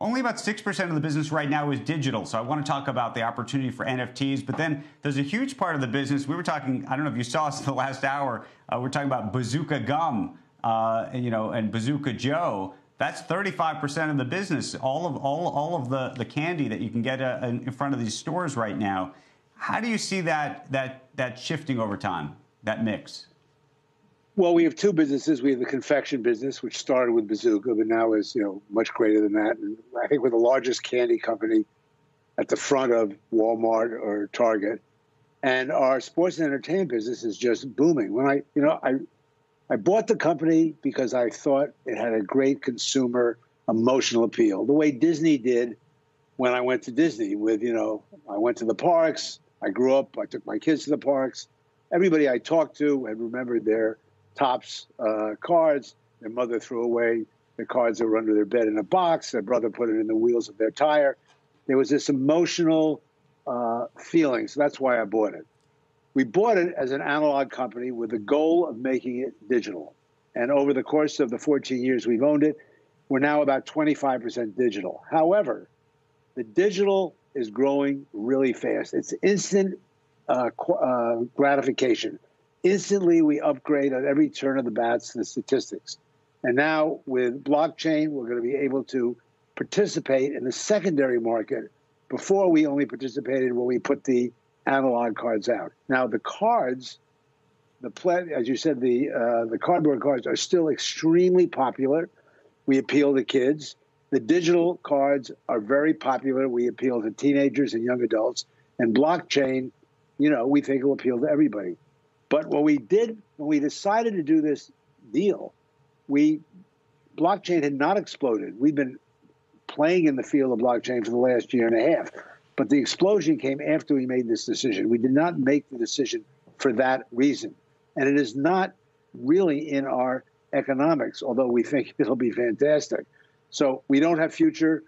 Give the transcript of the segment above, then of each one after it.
only about 6% of the business right now is digital. So I want to talk about the opportunity for NFTs. But then there's a huge part of the business. We were talking, I don't know if you saw us in the last hour, uh, we're talking about Bazooka Gum, uh, you know, and Bazooka Joe. That's 35% of the business, all of, all, all of the, the candy that you can get uh, in front of these stores right now. How do you see that, that, that shifting over time, that mix? Well, we have two businesses. We have the confection business, which started with Bazooka, but now is you know much greater than that. And I think we're the largest candy company at the front of Walmart or Target. And our sports and entertainment business is just booming. When I, you know, I, I bought the company because I thought it had a great consumer emotional appeal, the way Disney did when I went to Disney. With you know, I went to the parks. I grew up. I took my kids to the parks. Everybody I talked to had remembered their Topps uh, cards. Their mother threw away the cards that were under their bed in a box. Their brother put it in the wheels of their tire. There was this emotional uh, feeling, so that's why I bought it. We bought it as an analog company with the goal of making it digital. And over the course of the 14 years we've owned it, we're now about 25% digital. However, the digital is growing really fast. It's instant uh, uh, gratification instantly we upgrade at every turn of the bats the statistics. And now with blockchain, we're going to be able to participate in the secondary market before we only participated when we put the analog cards out. Now the cards, the as you said, the uh, the cardboard cards are still extremely popular. We appeal to kids. The digital cards are very popular. We appeal to teenagers and young adults. And blockchain, you know, we think will appeal to everybody. But what we did when we decided to do this deal, we blockchain had not exploded. We've been playing in the field of blockchain for the last year and a half. But the explosion came after we made this decision. We did not make the decision for that reason. And it is not really in our economics, although we think it'll be fantastic. So we don't have future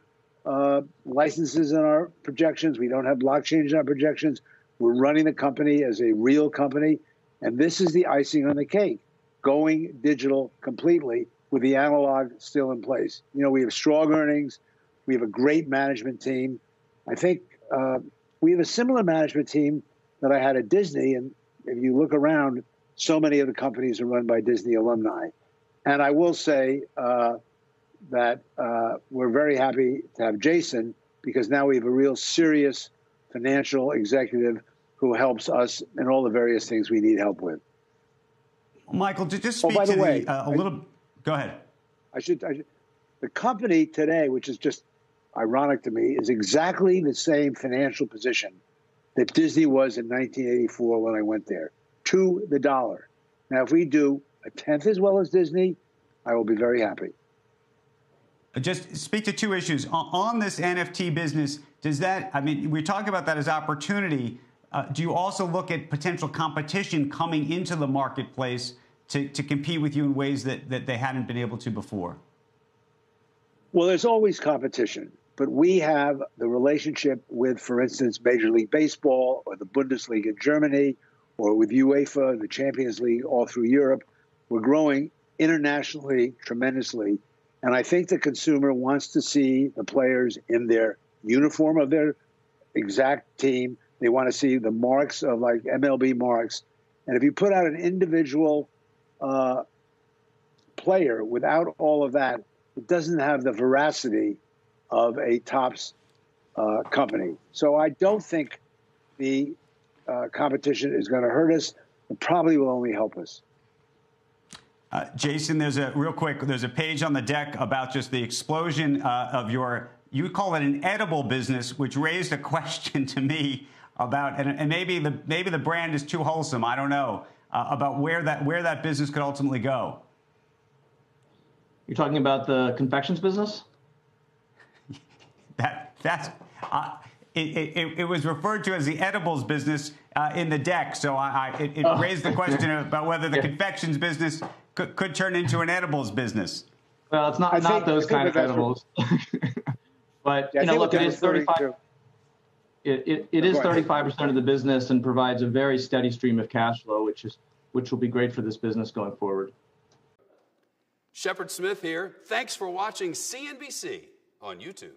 uh, licenses in our projections. We don't have blockchain in our projections. We're running the company as a real company. And this is the icing on the cake going digital completely with the analog still in place. You know, we have strong earnings, we have a great management team. I think uh, we have a similar management team that I had at Disney. And if you look around, so many of the companies are run by Disney alumni. And I will say uh, that uh, we're very happy to have Jason because now we have a real serious financial executive who helps us in all the various things we need help with. Michael, to just speak oh, by the way, the, uh, a little. go ahead. I should, I should. The company today, which is just ironic to me, is exactly the same financial position that Disney was in 1984 when I went there, to the dollar. Now, if we do a tenth as well as Disney, I will be very happy. Just speak to two issues on this NFT business. Does that? I mean, we talk about that as opportunity uh, do you also look at potential competition coming into the marketplace to, to compete with you in ways that, that they hadn't been able to before? Well, there's always competition, but we have the relationship with, for instance, Major League Baseball or the Bundesliga in Germany or with UEFA, the Champions League all through Europe. We're growing internationally tremendously. And I think the consumer wants to see the players in their uniform of their exact team they want to see the marks of like MLB marks. And if you put out an individual uh, player without all of that, it doesn't have the veracity of a Topps uh, company. So I don't think the uh, competition is going to hurt us. It probably will only help us. Uh, Jason, there's a real quick. There's a page on the deck about just the explosion uh, of your. You call it an edible business, which raised a question to me about, and, and maybe the maybe the brand is too wholesome. I don't know uh, about where that where that business could ultimately go. You're talking about the confections business. that that's. Uh, it, it, it, was referred to as the edibles business uh, in the deck, so I, I it, it oh. raised the question about whether the yeah. confections business could, could turn into an edibles business. Well, it's not I not think, those kind of edibles, but yeah, you know, look, it is thirty-five. It, it, it is 35% of the business and provides a very steady stream of cash flow, which is which will be great for this business going forward. Shepard Smith here. Thanks for watching CNBC. on YouTube.